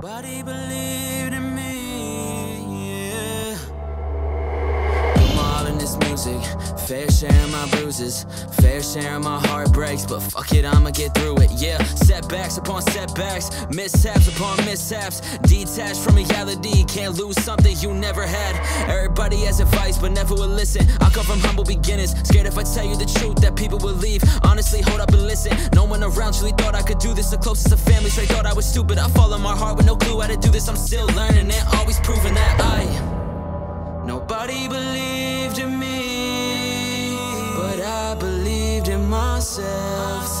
Nobody believed in me, yeah. I'm all in this music, fair share of my bruises, fair share of my heartbreaks, but fuck it, I'ma get through it, yeah. Setbacks upon setbacks, mishaps upon mishaps, detached from reality, can't lose something you never had. Everybody has advice, but never will listen. I come from humble beginnings, scared if I tell you the truth that people will leave. Honestly, hold up and listen. Around truly thought I could do this. The closest of family straight thought I was stupid. I follow my heart with no clue how to do this. I'm still learning and always proving that I. Nobody believed in me, but I believed in myself.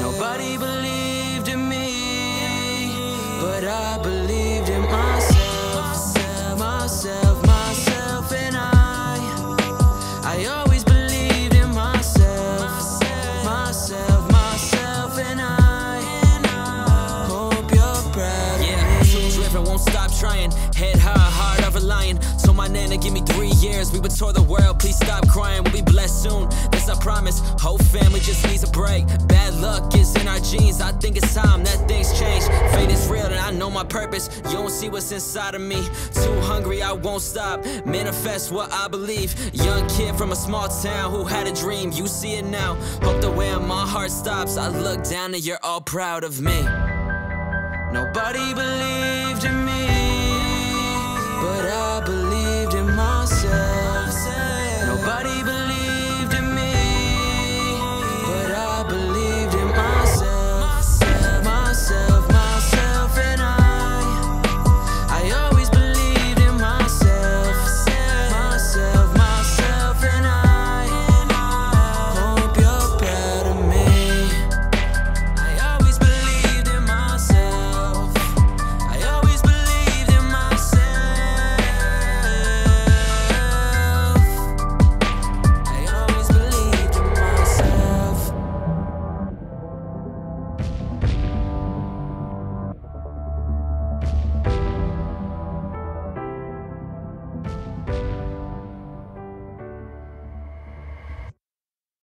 Nobody believed in me, but I believed trying. Head high, heart of a lion. Told my nana, give me three years. We would tour the world, please stop crying. We'll be blessed soon, this I promise. Whole family just needs a break. Bad luck is in our genes. I think it's time that things change. Fate is real, and I know my purpose. You don't see what's inside of me. Too hungry, I won't stop. Manifest what I believe. Young kid from a small town who had a dream. You see it now. Hope the way my heart stops. I look down and you're all proud of me. Nobody believed in me, but I